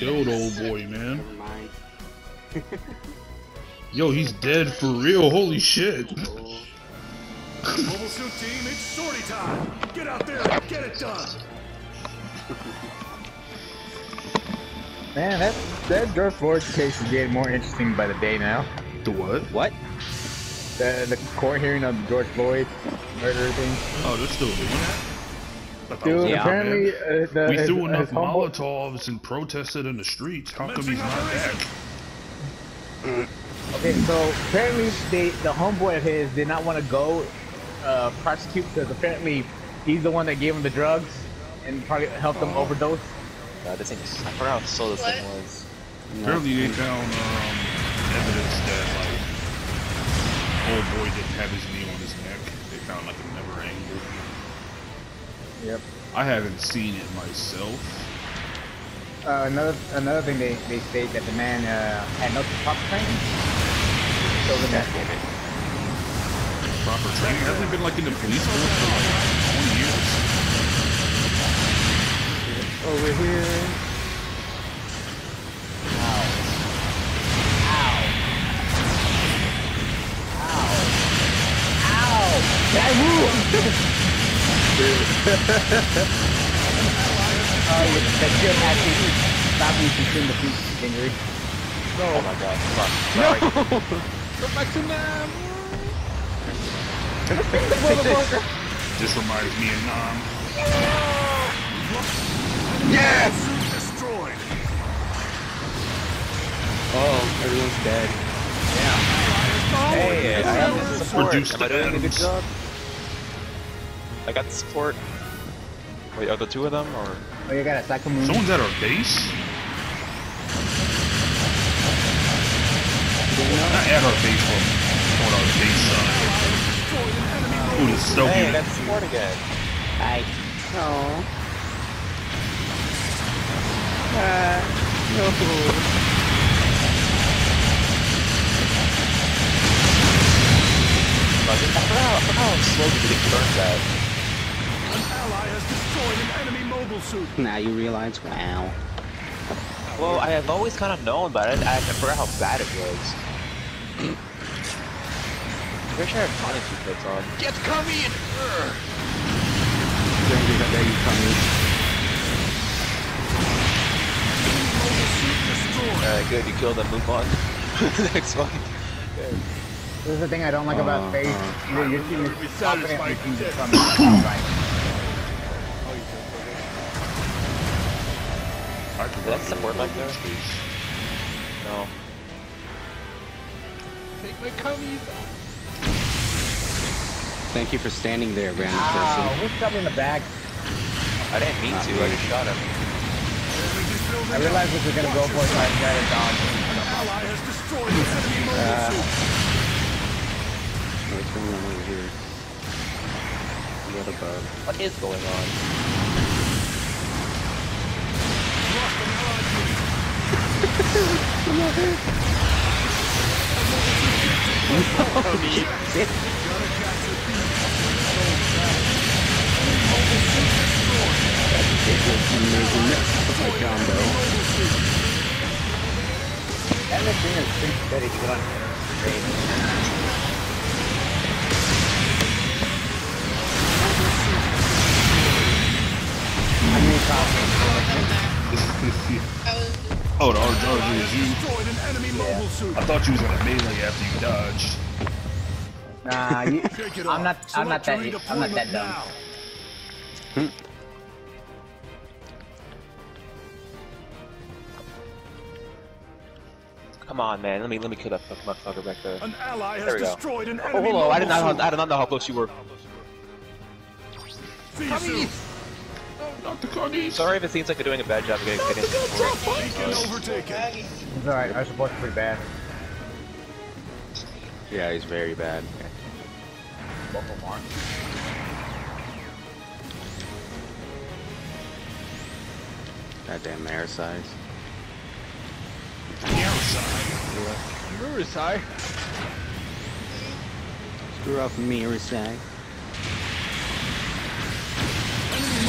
killed old boy, man. Yo, he's dead for real. Holy shit. Mobile suit team, it's sortie time. Get out there and get it done. Man, that that George Floyd case is getting more interesting by the day now. The what? What? The the court hearing of the George Floyd murder thing. Oh, they're still doing that? Dude, Yeah. apparently uh, the, we his, threw enough Molotovs and protested in the streets. How come he's not operation. back? Okay, so apparently they the homeboy of his did not want to go uh, prosecute because apparently he's the one that gave him the drugs and probably helped him Oh. overdose. God, this thing. I forgot how slow this thing was. Apparently they found um, evidence that like old boy didn't have his knee on his neck. They found like a never angle. Yep. I haven't seen it myself. Uh, another another thing they, they state that the man uh, had no proper training. So the man, Proper training hasn't been like in the police force for like 20 years. over here. Ow. Ow. Ow. Ow. That Oh, yeah, that should actually stop you from seeing the feet injury. Oh my god, fuck. Sorry. Go back to Nam. This reminds me of Nam. Suit destroyed. Oh, everyone's dead. Hey, I got the support. Am I doing a good job? I got the support. Wait, are the two of them or? Oh, you got a cycle moon. Someone's at our base? Not at our base, but on our base side. Ooh, the stealth Hey, I unit. got the support again. Hi. No. Uh, no. I forgot how, I forgot how slow the getting burns at. Now you realize, wow. Well, I have always kind of known, but I, I forgot how bad it was. Pretty sure I have twenty two hits on. Get coming! Strangers that day you coming. Mobile. Alright, good, you killed them, move on. Next one. This is the thing I don't like about Uh, space. uh. Your, your team is Be confident satisfied your team with is this. right. I can Did that support back there? Space. No. Thank you for standing there, random Ow, person. who's shot me in the back? I didn't mean Not to, me. I just shot him. Enemy building I realized this was gonna go for it, so I got it down. An ally has destroyed an enemy mobile Uh, suit. What's going on over here? What about? What is going on? That machine is pretty steady great. I mean, confident. Oh, the RJ is you. Destroyed an enemy mobile suit. I thought you was gonna melee after you dodged. Nah, you, I'm not. I'm not that. I'm not that dumb. now. Hmm. Come on, man. Let me let me kill that fucking motherfucker back there. An ally has There we go. destroyed an Oh, hold on. I did not. I did not know how close you were. See you soon. Not the Cuggies. Sorry if it seems like you're doing a bad job of getting getting support. It's alright. Our support's pretty bad. Yeah, he's very bad. Both of them. Goddamn air size. Mirror side. Screw off mirror side.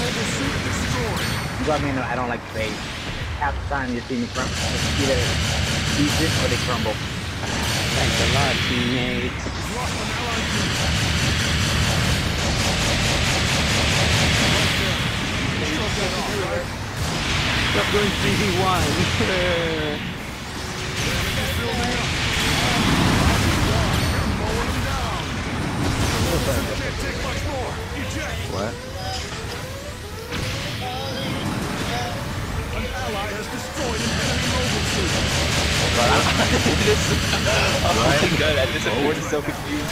You got me in. the- I don't like space. half the time you see me crumble. Either decent or they crumble. Thanks a lot, teammates. Lost an allied unit. Stop going 3v1. so confused.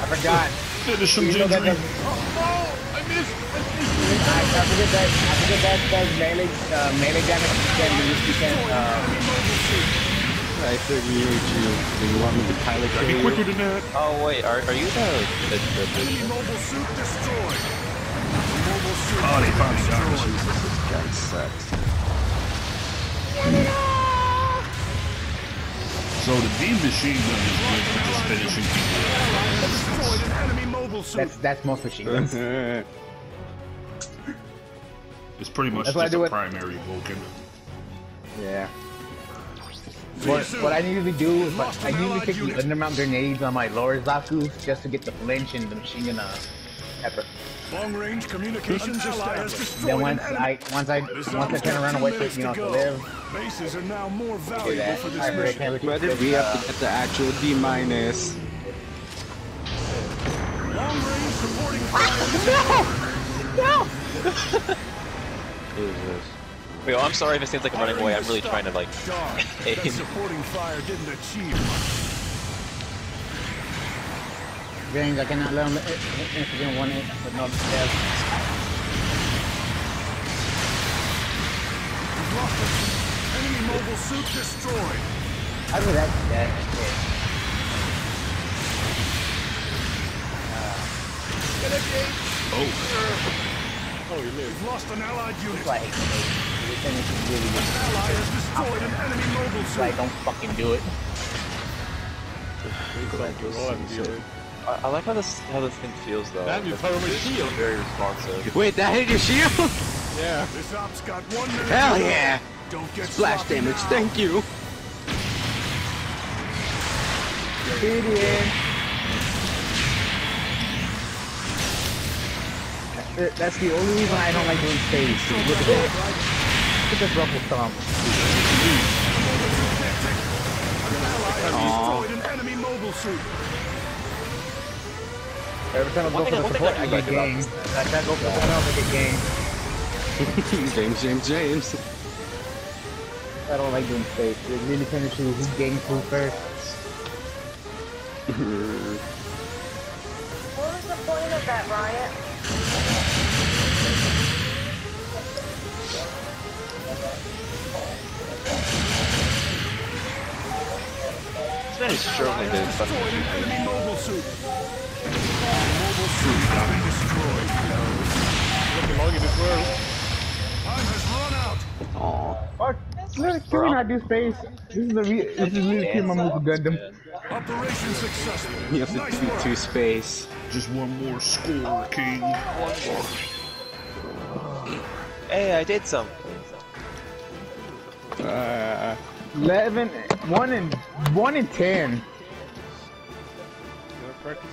I forgot. Finish him, You know that Gingery. does- I, I forget that. I forget that does melee uh, melee damage. You can you can uh, I thought you you. Do you want me to pilot Gotta kill be you? quicker than that. Oh wait, are, are you the, the, the, the Enemy mobile suit destroyed. Mobile suit Oh, they finally got us. destroyed. This guy sucks. So the beam machine gun is good for just finishing people. Ally has destroyed an enemy mobile suit. that's that's most machine guns. It's pretty much That's just a with- primary Vulcan. yeah. What, what I usually do is like, I an usually allied take the unit. undermount grenades on my lower Zaku just to get the flinch and the machine gun uh, pepper. Long range communications ally has Then once. I once I once I zombies turn got around and wait for you know to to live, Bases are now more valuable that. for I this really mission. can't wait Whether we have to get the actual D minus. Long range supporting fire. Who is this? Wait, oh, I'm sorry if it seems like I'm running away. I'm really trying to like. Darn, aim. that supporting fire didn't achieve much. James, I cannot let him eh, eh, incident one eh, hit with no death. We've lost it. Enemy mobile suit destroyed. How did that that hit? Oh, We've lost an allied unit. It's like this thing is really good. Ally has destroyed an enemy mobile suit. like don't fucking do it. I, I like how this how this thing feels though. Damn, you It's totally shield. very responsive. Wait, that hit your shield? Yeah. This op's got one minute. Hell yeah! Don't get Splash damage, now. thank you. Idiot. That's the, only reason I don't like doing space. Look at that. Look at this ruffle thumb. Ally Every time I go for the support, I I get like about games. I try to go for someone else, I get games. James, James, James. I don't like doing space. It really kind of who gains who first. What was the point of that riot? This man is struggling to fucking Destroyed an shoot me. enemy mobile suit. Mobile suit destroyed. Don't belong in this world. Time has run out. Aw. Fuck. Look, can we not do space? This is the re- this is really keep my move Gundam. Operation successful. You have to nice do work. two space. just one more score, King. Hey, I did something. Uh, 11, 1 and 1 and 10. Practice